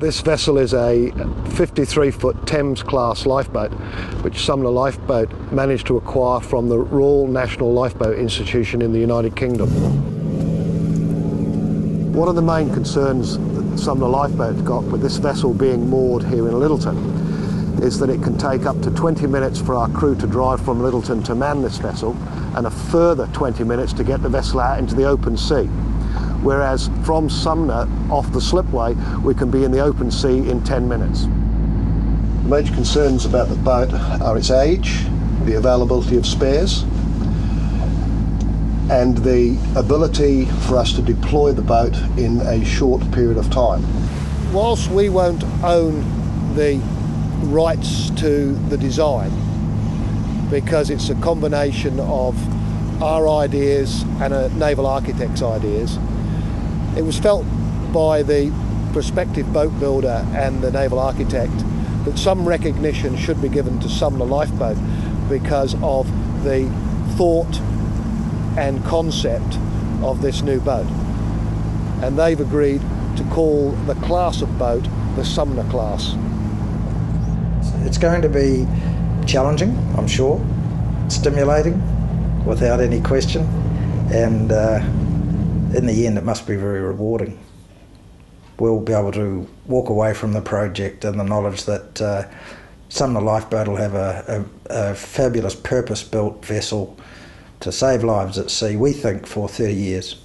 This vessel is a 53 foot Thames class lifeboat, which Sumner Lifeboat managed to acquire from the Royal National Lifeboat Institution in the United Kingdom. One of the main concerns that Sumner Lifeboat got with this vessel being moored here in Lyttelton is that it can take up to 20 minutes for our crew to drive from Lyttelton to man this vessel and a further 20 minutes to get the vessel out into the open sea whereas from Sumner off the slipway we can be in the open sea in 10 minutes. The major concerns about the boat are its age, the availability of spares, and the ability for us to deploy the boat in a short period of time. Whilst we won't own the rights to the design, because it's a combination of our ideas and a naval architect's ideas, it was felt by the prospective boat builder and the naval architect that some recognition should be given to Sumner Lifeboat because of the thought and concept of this new boat. And they've agreed to call the class of boat the Sumner class. It's going to be challenging, I'm sure, stimulating, without any question, and uh, in the end, it must be very rewarding. We'll be able to walk away from the project and the knowledge that uh, Sumner Lifeboat will have a, a, a fabulous purpose built vessel to save lives at sea, we think, for 30 years.